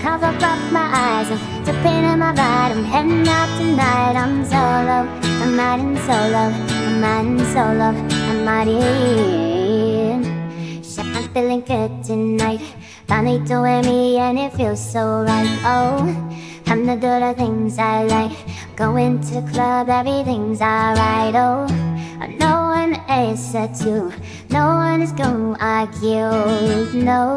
cover up my eyes. I'm dipping in my ride, I'm heading out tonight. I'm solo, I'm riding solo I'm riding solo, I'm riding. I'm feeling good tonight. Finally doing me and it feels so right. Oh, I'm to do the things I like. Going to the club, everything's alright. Oh, no one is set to No one is gonna argue. No,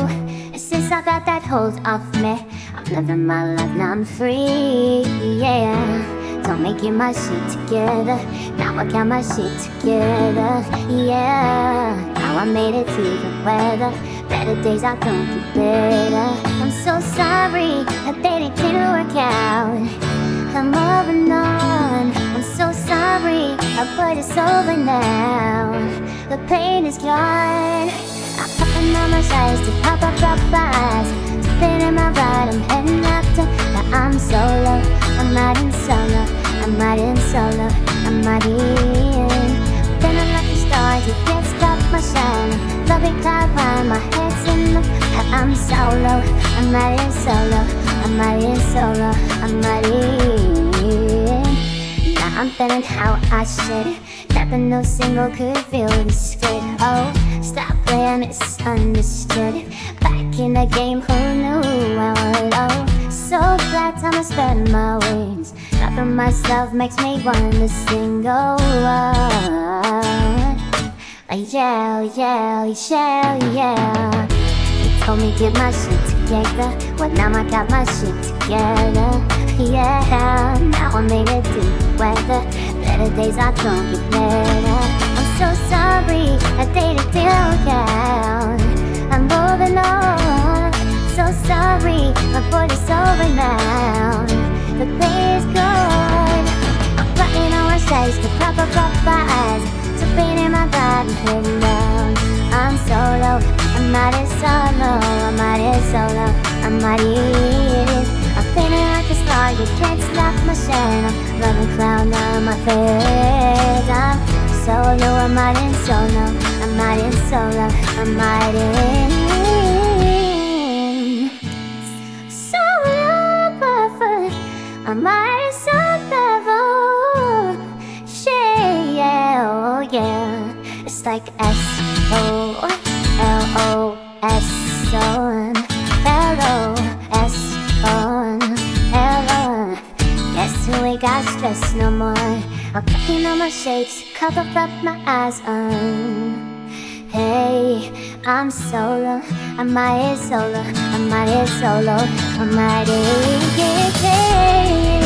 since I got that hold off me. I'm living my life, now I'm free Yeah. Don't make it my shit together. Now I got my shit together Yeah. Now I made it to the weather. Better days are gonna be better. I'm so sorry they didn't work out. I'm moving on it's over now. The pain is gone. I'm popping on my sides to pop up up eyes. Spin in my ride, I'm heading up to But I'm solo, I'm riding solo. I'm riding solo, I'm riding Feeling like the stars, you can't stop my shine Loving cloud while my head's in the I'm solo, I'm riding solo. I'm riding solo, I'm riding Now I'm feeling how I should Never no single could feel this good. Oh, stop playing misunderstood. Back in the game, who knew I would? Oh, so glad time I spread my wings. Not myself makes me want to sing Oh, yeah, yeah, yeah, yeah. You told me get my shit together. Well now I got my shit together Yeah, now I made it deep weather Better days are gonna get better I'm so sorry I didn't work out I'm moving on. So sorry My body's over now The pain is gone. I'm putting on my face The proper proper eyes So in my body heading down. I'm solo I'm in solo I'm in solo I'm in A star You can't stop my shine Running cloud on my face I'm solo, I'm riding solo. I'm riding solo, I'm riding Solo, I'm riding solo Yeah, oh yeah. It's like S-O-L-O-S-O stress no more. I'm putting on my shades, cover up my eyes. On Hey, I'm solo, I'm my solo, I'm my solo, my day, yeah, yeah